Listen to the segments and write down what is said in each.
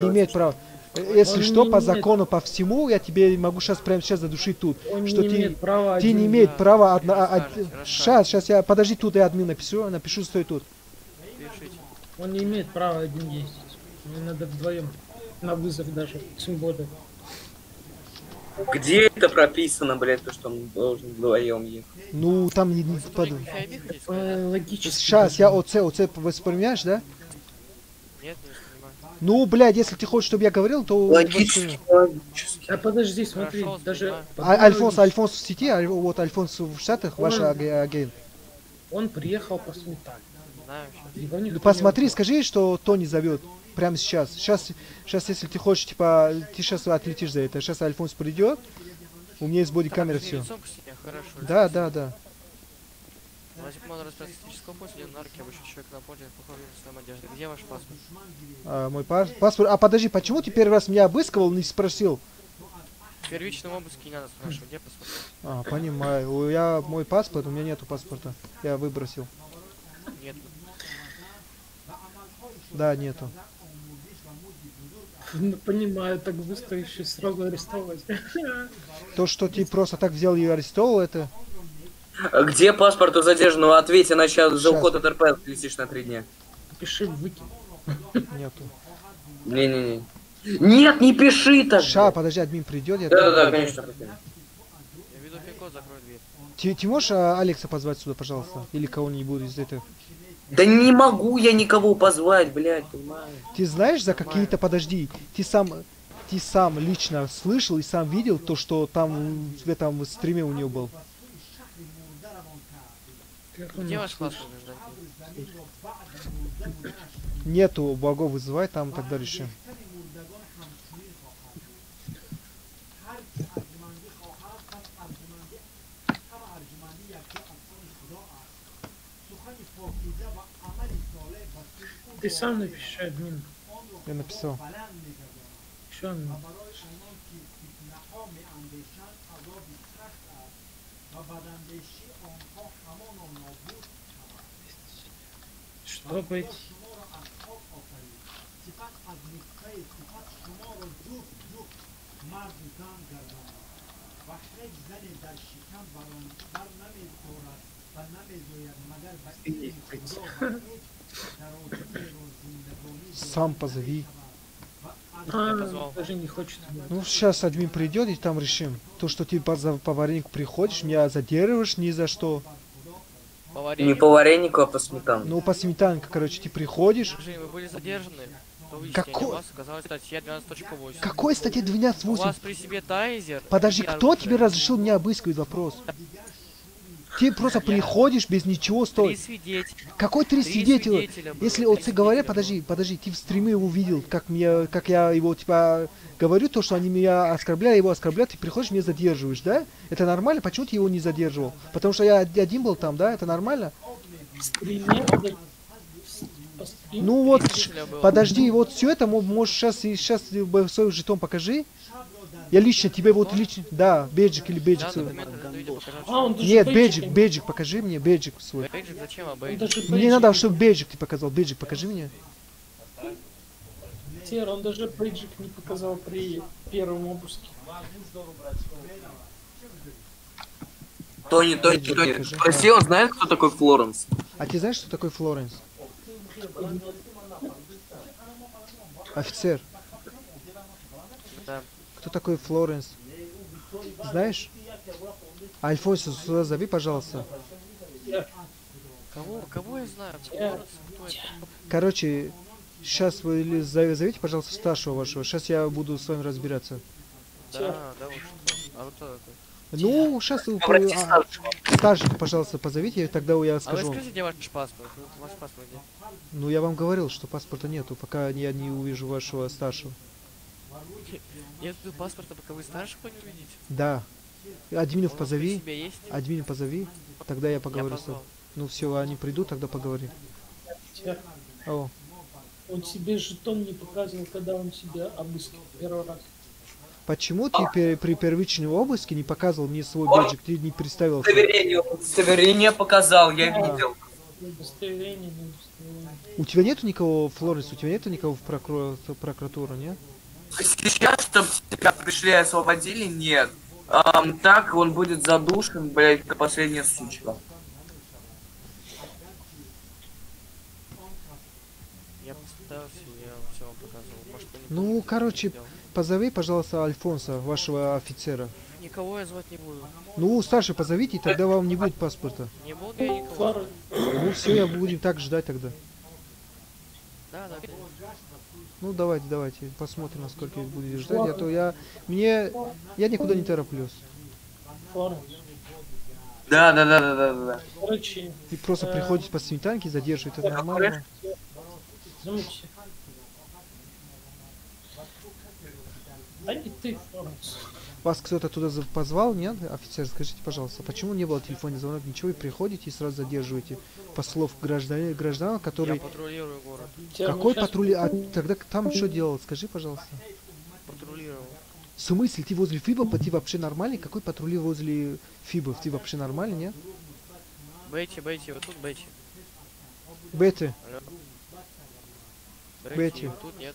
не имеет права. Если Он что, по имеет- закону, по всему, я тебе могу сейчас прямо сейчас задушить тут. Он что не ты, имеет права ты не имеет да. права одна... а-. Сейчас, сейчас я... Подожди, тут я админ напишу, напишу, стой тут. Пишите. Он не имеет права один ездить. Мне надо вдвоем. На вызов даже, тем более. Где это прописано, блядь, то, что он должен вдвоем ехать? Ну, там не... не Вы под- сотрудник FIB хотите сказать, да? Э, Логически. Сейчас, я ОЦ, ОЦ воспринимаешь, да? Нет, не. Ну, блядь, если ты хочешь, чтобы я говорил, то... Логически, логически. А подожди, смотри, Хорошо, даже... А- Альфонс. Альфонс в сети, а вот Альфонс в Штатах, ваш Он- аг- агент. Он приехал по сметане. Знаю Ну, не посмотри, вызвал. скажи, что Тони зовет. Прямо сейчас. Сейчас, сейчас, если ты хочешь, типа, ты сейчас отлетишь за это. Сейчас Альфонс придет. У меня есть бодикамера, все. Хорошо. Да, да, да. Значит, можно распять статического поля, один нарки, обычный человек на поле, похоже на своем одежде. Где ваш паспорт? А, мой пас- паспорт. А подожди, почему ты первый раз меня обыскивал, не спросил? В первичном обыске не надо спрашивать, где паспорт? А, понимаю. У- Я мой паспорт, у меня нету паспорта. Я выбросил. Нет. Да, нету. Ну, понимаю, так быстро еще сразу арестовать. То, что ты просто так взял и арестовал, это... Где паспорт у задержанного? Ответь, иначе за Щас. уход от РП летишь на три дня. Пиши выкинь. Нету. Не-не-не. Нет, не пиши так. Ша, подожди, админ придет. Я... Да-да-да, конечно. Я веду пин-код, закрой дверь. Ты, ты можешь а, Алекса позвать сюда, пожалуйста? Или кого-нибудь из этих? Да не могу я никого позвать, блядь, понимаешь? Ты знаешь за какие-то, подожди, ты сам, ты сам лично слышал и сам видел то, что там в этом стриме у него был? Где ваш гражданин? Нету богов вызывай, там тогда решим. Ты сам напиши админ. Я написал. Что он? Что быть? Сам позови. А, позвал. даже не хочет. Ну, сейчас админ придет и там решим. То, что ты по, за- по варенику приходишь, меня задерживаешь ни за что. Не по варенику, а по сметану. Ну, по сметанке, короче, ты приходишь. Вы были задержаны? Какой- вас оказалась статья 12.8. Какой статья У 12.8? вас при себе тайзер. Подожди, кто тебе разрешил меня обыскивать вопрос? Ты просто приходишь без ничего Три стоит. свидетеля. Какой три Три свидетеля? свидетеля было, Если три отцы говорят, подожди, подожди, ты в стриме его видел, как меня, как я его типа говорю то, что они меня оскорбляют, его оскорбляют, ты приходишь, меня задерживаешь, да? Это нормально? Почему ты его не задерживал? Потому что я один был там, да? Это нормально? В стриме. Ну вот, Три подожди, вот все это, мо- можешь сейчас и сейчас свой жетон покажи. Я лично тебе вот лично, да, бейджик или бейджик Да, свой. А, он Нет, бейджик бейджик, покажи мне, бейджик свой. Бейджик зачем, а бейджик? даже Мне надо, чтобы бейджик ты показал. Бейджик, покажи мне. Тер, он даже бейджик не показал при первом обыске. Тони, Тони, Тони, спроси, он знает, кто такой Флоренс? А ты знаешь, что такое Флоренс? Офицер, Да. Кто такой Флоренс? Знаешь? Альфонсо, сюда зови, пожалуйста. Кого, кого я знаю? Я- Кто это? Короче, сейчас вы зовите, пожалуйста, старшего вашего. Сейчас я буду с вами разбираться. Да, да, вы что? А вы кто такой? Ну, сейчас к старшему. старшего, пожалуйста, позовите, и тогда я А вы скажу. скажите, где ваш паспорт? Ваш паспорт где? Ну, я вам говорил, что паспорта нету, пока я не увижу вашего старшего. Нет тут паспорта, пока вы старшего не увидите. Да. Админов позови, себе есть? админ позови, тогда я Я поговорю с позвал. Ну все, они придут, тогда поговорим. Тер, О, он тебе жетон не показывал, когда он тебя обыскивал первый раз. почему ты пе- при первичном обыске не показывал мне свой бейджик, ты не представился? Удостоверение, удостоверение показал, я А. видел. Удостоверение, удостоверение. У тебя нету никого, Флоренс, у тебя нету никого в прокура- прокуратуру, нет? Сейчас, чтобы тебя пришли и освободили, нет. Ам, так он будет задушен, блядь, как последняя сучка. Я постарался, я все вам показывал. Может, вы не Ну, короче. Позови, пожалуйста, Альфонса, вашего офицера. Никого я звать не буду. Ну, старший позовите, и тогда вам не будет паспорта. Не буду я никого. Ну, все, я будем так ждать тогда. Да, да. Ну, давайте, давайте, посмотрим, насколько будет ждать. А то я, мне, я никуда не тороплюсь. Да, да, да, да, да, да. Короче, И просто Э. приходите по сметанке, задерживаете, это нормально. замолчи. А не ты, Флоренс. Вас кто-то туда позвал, нет? Офицер, скажите, пожалуйста, почему не было телефонный звонок, ничего, и приходите и сразу задерживаете послов граждан, граждан, Я который... патрулирую город. Тебя Какой патруль... А тогда там что делал? Скажи, пожалуйста. Патрулировал. В смысле, ты возле ФИБа, ты вообще нормальный? Какой патрули возле ФИБов? Ты вообще нормальный, нет? Бейте, бейте, вот тут Алло. Бейте. вот тут нет.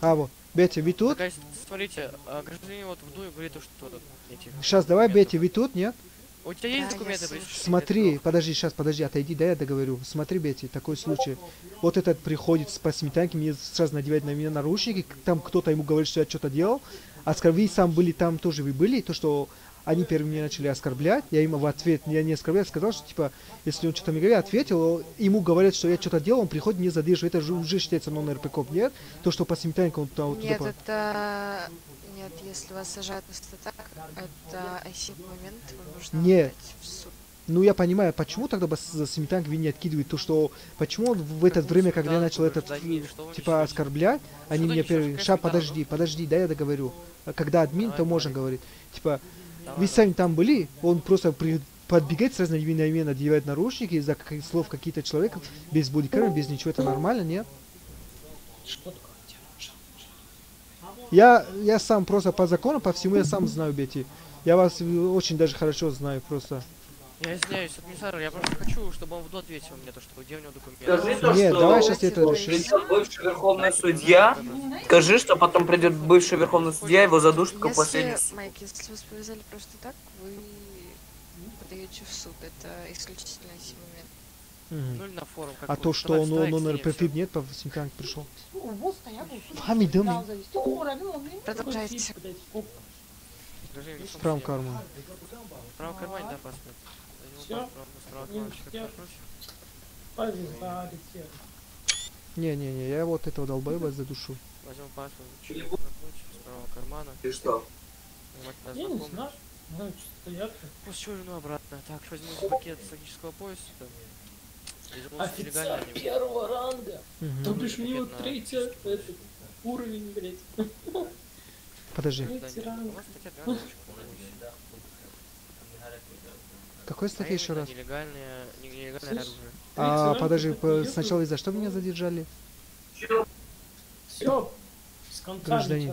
А вот, Бетти, вы тут? Такая, смотрите, гражданин вот в дуе говорит, то, что тут этих... Сейчас, давай. Бетти, вы тут, нет? У тебя есть документы? Смотри, подожди, сейчас, подожди, отойди, да, я договорю. Смотри, Бетти, такой случай. Вот этот приходит с по сметанке, мне сразу надевает на меня наручники, там кто-то ему говорит, что я что-то делал. А скажи, вы сам были там, тоже вы были, то, что они первыми меня начали оскорблять, я им в ответ, я не оскорблял, сказал, что, типа, если он что-то мне говорит, ответил, ему говорят, что я что-то делал, он приходит, мне задерживает, это же уже считается нон-РПК, нет? То, что по сметанке он туда, вот туда Нет, по- это... Нет, если вас сажают просто так, это осип момент, его нужно Нет. в суд. Ну, я понимаю, почему тогда вы не откидываете то, что... Почему он в это время, когда я начал этот, вы типа, оскорблять, они мне Ща, сметана? подожди, подожди, да я договорю. Когда админ, то можно говори. говорить. Типа, вы сами там были, он просто при- подбегает сразу на меня, надевает наручники, из-за каких слов какие-то человека, без бодикамеры, без ничего, это нормально, нет? Я, я сам просто по закону, по всему я сам знаю, Бетти. Я вас э, очень даже хорошо знаю просто. Я извиняюсь, администратор, я просто хочу, чтобы он в ответил мне, то, что где у него документы. Скажи то, Нет, что давай сейчас это решим. бывший верховный судья. Скажи, что потом придет бывший верховный судья, его задушат как последний. Майк, если вас повязали просто так, вы подаете в суд. Это исключительно осип момент. Мгм. Ну или на форум. как А то, что он, он, он всё. нет, по сметанке пришел. Фами Фами Продолжайте. Скажи, что В правом кармане. В правом кармане, да, паспорт. Прокручу. Повязали тебя. Не-не-не, я вот этого долбоеба задушу. Возьму паспорт, прокручу, с правого кармана. Ты что? Я не знаю. Ну, что я чего верну обратно. Так, возьму пакет стратегического пояса. офицер первого ранга. Мгм. То бишь мне вот Пакет на третий этот уровень, блядь. Подожди. Третий не- ранг. Какой статья еще раз? Нелегальное, не- нелегальное Слышь, оружие. А, подожди, сначала из-за что меня задержали? Все. Гражданин.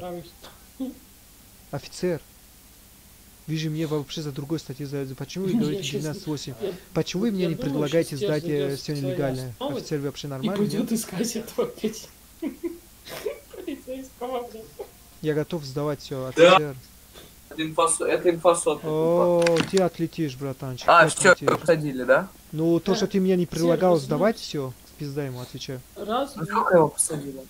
Офицер. Вижу, мне вообще за другой статьей за Почему вы говорите щас- 12.8? Я- Почему вы мне не предлагаете сдать все зайдёт нелегально? Офицер, вы вообще И нормальный? пойдет нет? искать этого опять. Я готов сдавать все, Да. офицер. Это инфосо- Это инфосот. О, ты отлетишь, братанчик. А, все, посадили, да? Ну, то, что ты меня не предлагал сдавать, все, пизда ему, отвечаю. Раз, А сколько его посадили?